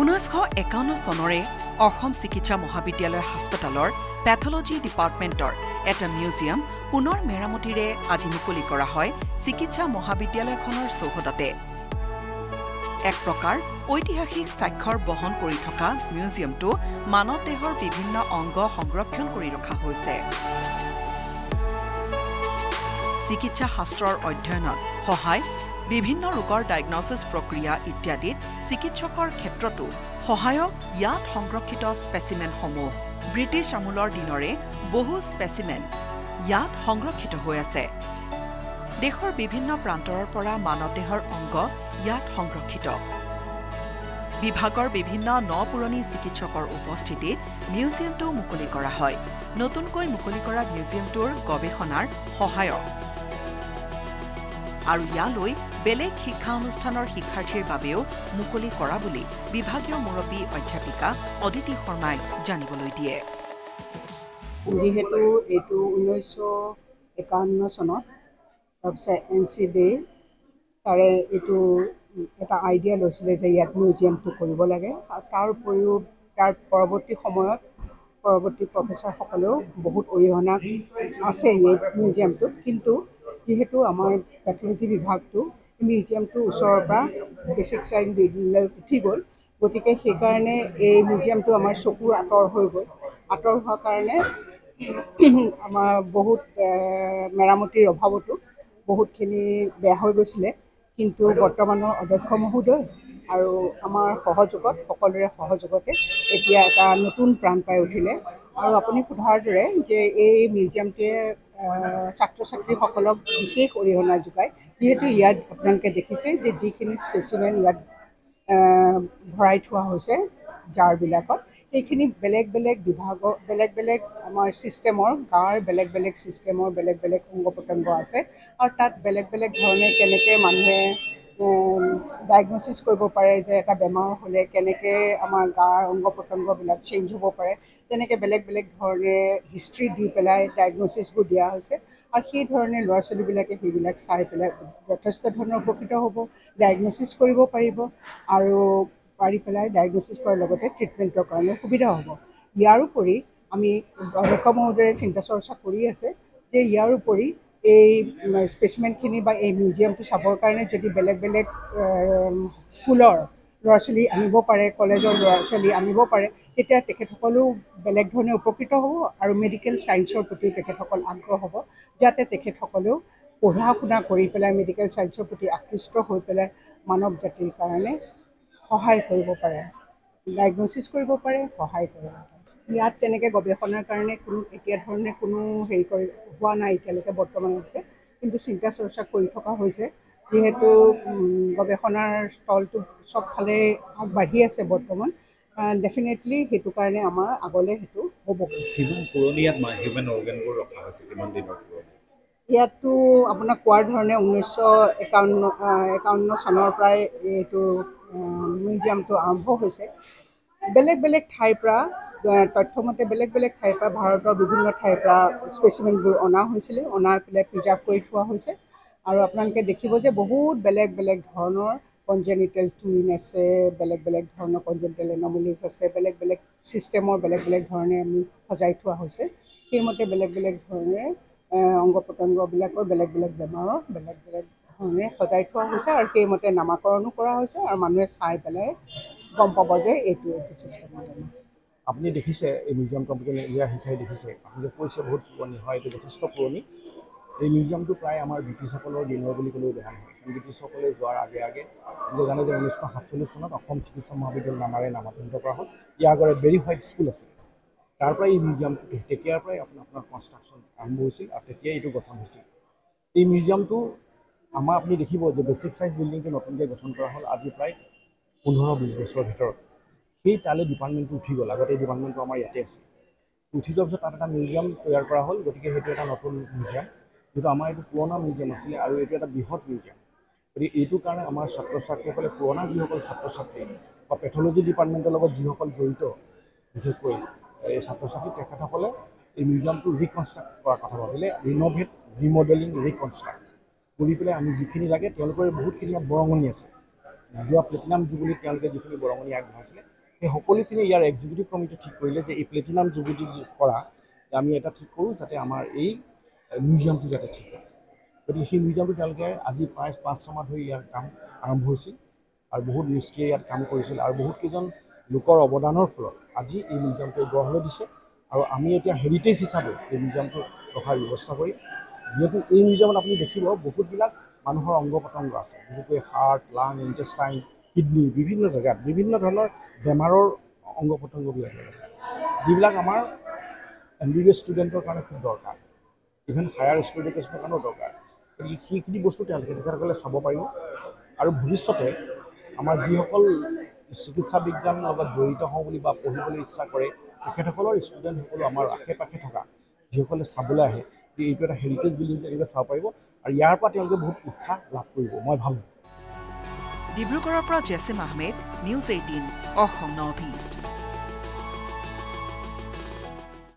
ঊনৈছশ একাৱন্ন চনৰে অসম চিকিৎসা মহাবিদ্যালয় হাস্পতালৰ পেথলজি ডিপাৰ্টমেণ্টৰ এটা মিউজিয়াম পুনৰ মেৰামতিৰে আজি মুকলি কৰা হয় চিকিৎসা মহাবিদ্যালয়খনৰ চৌহদতে। এক প্ৰকাৰ ঐতিহাসিক স্বাক্ষৰ বহন কৰি থকা মিউজিয়ামটো মানৱ দেহৰ বিভিন্ন অংগ সংৰক্ষণ কৰি ৰখা হৈছে। চিকিৎসা শাস্ত্ৰৰ অধ্যয়নত সহায় বিভিন্ন ৰোগৰ ডায়েগনচিছ প্ৰক্ৰিয়া ইত্যাদিত চিকিৎসকৰ ক্ষেত্ৰতো সহায়ক ইয়াত সংৰক্ষিত স্পেচিমেনসমূহ ব্ৰিটিছ আমোলৰ দিনৰে বহু স্পেচিমেন ইয়াত সংৰক্ষিত হৈ আছে। দেশৰ বিভিন্ন প্ৰান্তৰৰ পৰা মানৱ দেহৰ অংগ ইয়াত সংৰক্ষিত। বিভাগৰ বিভিন্ন ন পুৰণি চিকিৎসকৰ উপস্থিতিত মিউজিয়ামটো মুকলি কৰা হয়। নতুনকৈ মুকলি কৰা মিউজিয়ামটোৰ গৱেষণাৰ সহায়ক। আৰু ইয়ালৈ বেলেগ শিক্ষা অনুষ্ঠানৰ শিক্ষাৰ্থীৰ বাবেও মুকলি কৰা বুলি বিভাগীয় মুৰব্বী অধ্যাপিকা অদিতি শৰ্মাই জানিবলৈ দিয়ে। যিহেতু এইটো ঊনৈছশ একাৱন্ন চনত তাৰপিছত এন চি ডে ছাৰে এইটো এটা আইডিয়া লৈছিলে যে ইয়াত মিউজিয়ামটো কৰিব লাগে। তাৰ উপৰিও তাৰ পৰৱৰ্তী সময়ত পৰৱৰ্তী প্ৰফেচাৰসকলেও বহুত অৰিহণা আছে এই মিউজিয়ামটোত কিন্তু যিহেতু আমাৰ পেথলজি বিভাগটো মিউজিয়ামটো ওচৰৰ পৰা বেচিক বিল্ডিংলৈ উঠি গ'ল। গতিকে সেইকাৰণে এই মিউজিয়ামটো আমাৰ চকুৰ আঁতৰ হৈ গ'ল। আঁতৰ হোৱাৰ কাৰণে আমাৰ বহুত মেৰামতিৰ অভাৱতো বহুতখিনি বেয়া হৈ গৈছিলে। কিন্তু বৰ্তমানৰ অধ্যক্ষ মহোদয় আৰু আমাৰ সহযোগত সকলোৰে সহযোগতে এতিয়া এটা নতুন প্ৰাণ পাই উঠিলে। আৰু আপুনি সোধাৰ দৰে যে এই মিউজিয়ামটোৱে ছাত্ৰ ছাত্ৰীসকলক বিশেষ অৰিহণা যোগায়। যিহেতু ইয়াত আপোনালোকে দেখিছে যে যিখিনি স্পেচিমেন ইয়াত ভৰাই থোৱা হৈছে জাৰবিলাকত সেইখিনি বেলেগ বেলেগ বিভাগৰ বেলেগ বেলেগ আমাৰ ছিষ্টেমৰ গাঁৱৰ বেলেগ বেলেগ ছিষ্টেমৰ বেলেগ বেলেগ অংগ প্ৰত্যংগ আছে। আৰু তাত বেলেগ বেলেগ ধৰণে কেনেকৈ মানুহে ডায়েগনচিছ কৰিব পাৰে যে এটা বেমাৰ হ'লে কেনেকৈ আমাৰ গাৰ অংগ প্ৰত্যংগবিলাক চেঞ্জ হ'ব পাৰে তেনেকৈ বেলেগ বেলেগ ধৰণে হিষ্ট্ৰী দি পেলাই ডায়েগনচিছবোৰ দিয়া হৈছে। আৰু সেই ধৰণে ল'ৰা ছোৱালীবিলাকে সেইবিলাক চাই পেলাই যথেষ্ট ধৰণৰ উপকৃত হ'ব ডায়েগনচিছ কৰিব পাৰিব আৰু পাৰি পেলাই ডায়েগনচিছ কৰাৰ লগতে ট্ৰিটমেণ্টৰ কাৰণে সুবিধা হ'ব। ইয়াৰোপৰি আমি অধ্যক্ষ মহোদয়ে চিন্তা চৰ্চা কৰি আছে যে ইয়াৰোপৰি এই স্পেচিমেনখিনি বা এই মিউজিয়ামটো চাবৰ কাৰণে যদি বেলেগ বেলেগ স্কুলৰ ল'ৰা ছোৱালী আনিব পাৰে কলেজৰ ল'ৰা ছোৱালী আনিব পাৰে তেতিয়া তেখেতসকলেও বেলেগ ধৰণে উপকৃত হ'ব আৰু মেডিকেল ছায়েন্সৰ প্ৰতিও তেখেতসকল আগ্ৰহ হ'ব যাতে তেখেতসকলেও পঢ়া শুনা কৰি পেলাই মেডিকেল ছায়েন্সৰ প্ৰতি আকৃষ্ট হৈ পেলাই মানৱ জাতিৰ কাৰণে সহায় কৰিব পাৰে ডায়েগনচিছ কৰিব পাৰে সহায় কৰিব পাৰে ইয়াত তেনেকৈ গৱেষণাৰ কাৰণে কোনো এতিয়া ধৰণে কোনো হেৰি কৰি হোৱা নাই এতিয়ালৈকে বৰ্তমানলৈকে। কিন্তু চিন্তা চৰ্চা কৰি থকা হৈছে। যিহেতু গৱেষণাৰ স্থলটো চবফালে আগবাঢ়ি আছে বৰ্তমান। ডেফিনেটলি সেইটো কাৰণে আমাৰ আগলৈ সেইটো হ'ব। কিমান পুৰণি ইয়াত হিউমেন অৰ্গেনবোৰ ৰখা হৈছে? কিমান দিনৰ পুৰণি? ইয়াততো আপোনাক কোৱাৰ ধৰণে ঊনৈছশ একাৱন্ন একাৱন্ন চনৰ পৰাই এইটো মিউজিয়ামটো আৰম্ভ হৈছে। বেলেগ বেলেগ ঠাইৰ পৰা তথ্যমতে বেলেগ বেলেগ ঠাইৰ পৰা ভাৰতৰ বিভিন্ন ঠাইৰ পৰা স্পেচিমেনবোৰ অনা হৈছিলে অনাই পেলাই প্ৰিজাৰ্ভ কৰি থোৱা হৈছে। আৰু আপোনালোকে দেখিব যে বহুত বেলেগ বেলেগ ধৰণৰ কনজেনিটেল টুইন আছে বেলেগ বেলেগ ধৰণৰ কনজেনিটেল এনমলিজ আছে বেলেগ বেলেগ ছিষ্টেমৰ বেলেগ বেলেগ ধৰণে আমি সজাই থোৱা হৈছে। সেইমতে বেলেগ বেলেগ ধৰণে অংগ প্ৰত্যংগবিলাকৰ বেলেগ বেলেগ বেমাৰৰ বেলেগ বেলেগ ধৰণে সজাই থোৱা হৈছে আৰু সেইমতে নামাকৰণো কৰা হৈছে আৰু মানুহে চাই পেলাই গম পাব যে এইটো এইটো ছিষ্টেমৰ আপুনি দেখিছে এই মিউজিয়ামটো আপুনি ইয়াৰ হিচাপে দেখিছে। আপুনি কৈছে বহুত পুৰণি হয় এইটো যথেষ্ট পুৰণি। এই মিউজিয়ামটো প্ৰায় আমাৰ ব্ৰিটিছসকলৰ দিনৰ বুলি ক'লেও বেয়া নহয়। ব্ৰিটিছসকলে যোৱাৰ আগে আগে আপুনি জানে যে ঊনৈছশ সাতচল্লিছ চনত অসম চিকিৎসা মহাবিদ্যালয় নামেৰে নামাকৰণ কৰা হ'ল। ইয়াৰ আগতে বেৰি হোৱাইট স্কুল আছিল। তাৰ পৰাই এই মিউজিয়ামটো তেতিয়াৰ পৰাই আপোনাৰ আপোনাৰ কনষ্ট্ৰাকশ্যন আৰম্ভ হৈছিল আৰু তেতিয়াই এইটো গঠন হৈছিল। এই মিউজিয়ামটো আমাৰ আপুনি দেখিব যে বেচিক চাইজ বিল্ডিংটো নতুনকৈ গঠন কৰা হ'ল আজি প্ৰায় পোন্ধৰ বিছ বছৰৰ ভিতৰত। সেই তালৈ ডিপাৰ্টমেণ্টটো উঠি গ'ল। আগতে এই ডিপাৰ্টমেণ্টটো আমাৰ ইয়াতে আছিল উঠি যোৱাৰ পিছত তাত এটা মিউজিয়াম তৈয়াৰ কৰা হ'ল গতিকে সেইটো এটা নতুন মিউজিয়াম যিটো আমাৰ এইটো পুৰণা মিউজিয়াম আছিলে আৰু এইটো এটা বৃহৎ মিউজিয়াম গতিকে এইটো কাৰণে আমাৰ ছাত্ৰ ছাত্ৰীসকলে পুৰণা যিসকল ছাত্ৰ ছাত্ৰী বা পেথলজি ডিপাৰ্টমেণ্টৰ লগত যিসকল জড়িত বিশেষকৈ এই ছাত্ৰ ছাত্ৰী তেখেতসকলে এই মিউজিয়ামটো ৰিকনষ্ট্ৰাক্ট কৰাৰ কথা ভাবিলে ৰিন'ভেট ৰিমডেলিং ৰিকনষ্ট্ৰাক্ট কৰি পেলাই আমি যিখিনি লাগে তেওঁলোকৰ বহুতখিনি বৰঙণি আছে। যোৱা প্লেটিনাম জুবুলীত তেওঁলোকে যিখিনি বৰঙণি আগবঢ়াইছিলে সেই সকলোখিনি ইয়াৰ এক্সিকিউটিভ কমিটিয়ে ঠিক কৰিলে যে এই প্লেটিনাম জুবুলী পৰা আমি এটা ঠিক কৰোঁ যাতে আমাৰ এই মিউজিয়ামটো যাতে ঠিক হয়। গতিকে সেই মিউজিয়ামটো তেওঁলোকে আজি প্ৰায় পাঁচ ছমাহ ধৰি ইয়াৰ কাম আৰম্ভ হৈছিল আৰু বহুত মিস্ত্ৰীয়ে ইয়াত কাম কৰিছিল আৰু বহুতকেইজন লোকৰ অৱদানৰ ফলত আজি এই মিউজিয়ামটো গঢ় লৈ দিছে আৰু আমি এতিয়া হেৰিটেজ হিচাপে এই মিউজিয়ামটো ৰখাৰ ব্যৱস্থা কৰিম। যিহেতু এই মিউজিয়ামত আপুনি দেখিব বহুতবিলাক মানুহৰ অংগ পতংগ আছে। বিশেষকৈ হাৰ্ট লাং ইণ্টেষ্টাইন কিডনী বিভিন্ন জেগাত বিভিন্ন ধৰণৰ বেমাৰৰ অংগ পতংগবিলাক আছে। যিবিলাক আমাৰ এম বি বি এছ ষ্টুডেণ্টৰ কাৰণে খুব দৰকাৰ। ইভেন হায়াৰ স্কুল এডুকেশ্যনৰ কাৰণেও দৰকাৰ। গতিকে সেইখিনি বস্তু তেওঁলোকে তেখেতসকলে চাব পাৰিব। আৰু ভৱিষ্যতে আমাৰ যিসকল চিকিৎসা বিজ্ঞানৰ লগত জড়িত হওঁ বুলি বা পঢ়িবলৈ ইচ্ছা কৰে তেখেতসকলৰ ষ্টুডেণ্টসকলো আমাৰ আশে পাশে থকা যিসকলে চাবলৈ আহে এইটো এটা হেৰিটেজ বিল্ডিং তেওঁলোকে চাব পাৰিব। আৰু ইয়াৰ পৰা তেওঁলোকে বহুত উৎসাহ লাভ কৰিব। মই ভাবোঁ। ডিব্ৰুগড়ৰ পৰা Jesim Ahmed news eighteen Assam north east.